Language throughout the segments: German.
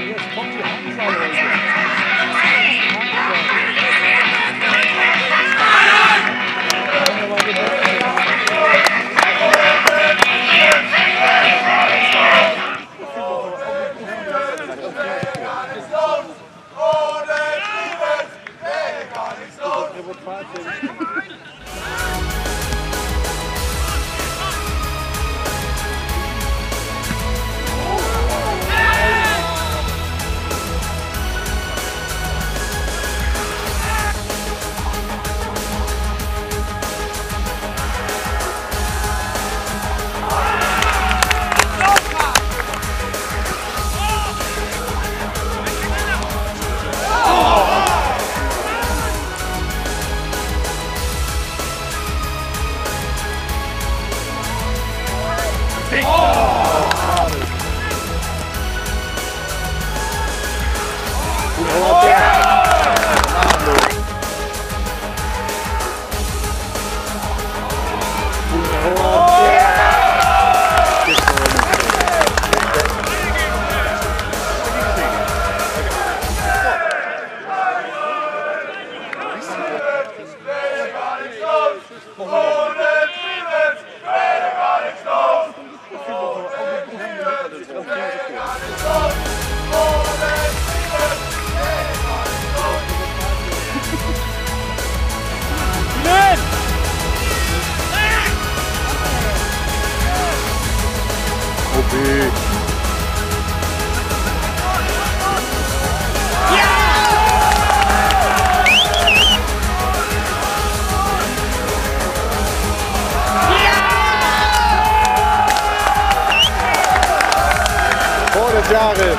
Yes, pump your hands out of the way. Hands Oh. Jahres.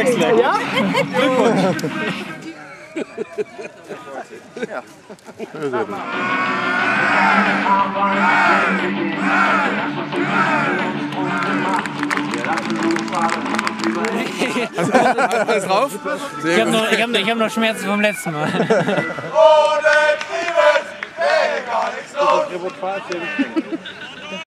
Handwerkswerk. Ja? Glückwunsch. ja. Hast du alles drauf? Ich habe noch, ich hab, ich hab noch Schmerzen vom letzten Mal. Ohne Triebes, eh gar nichts los.